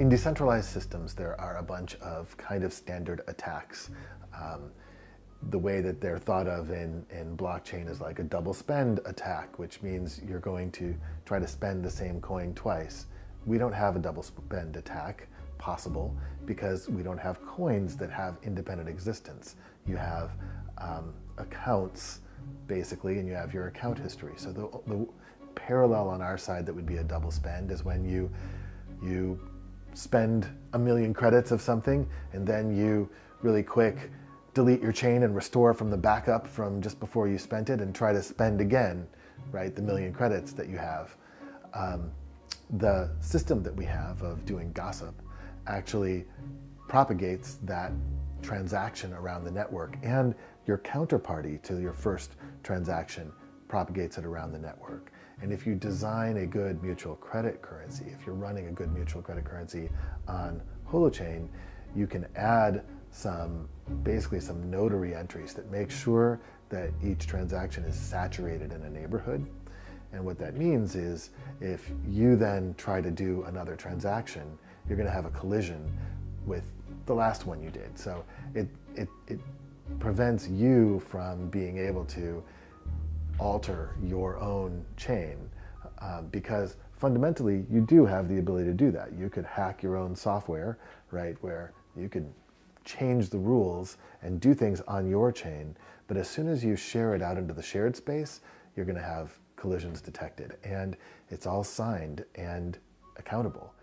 in decentralized systems, there are a bunch of kind of standard attacks. Um, the way that they're thought of in, in blockchain is like a double spend attack, which means you're going to try to spend the same coin twice. We don't have a double spend attack possible because we don't have coins that have independent existence. You have um, accounts basically, and you have your account history. So the, the parallel on our side that would be a double spend is when you you spend a million credits of something and then you really quick delete your chain and restore from the backup from just before you spent it and try to spend again, right, the million credits that you have. Um, the system that we have of doing gossip actually propagates that transaction around the network and your counterparty to your first transaction propagates it around the network. And if you design a good mutual credit currency, if you're running a good mutual credit currency on Holochain, you can add some, basically some notary entries that make sure that each transaction is saturated in a neighborhood. And what that means is if you then try to do another transaction, you're going to have a collision with the last one you did. So it, it, it prevents you from being able to alter your own chain uh, because fundamentally you do have the ability to do that. You could hack your own software, right, where you could change the rules and do things on your chain. But as soon as you share it out into the shared space, you're going to have collisions detected. And it's all signed and accountable.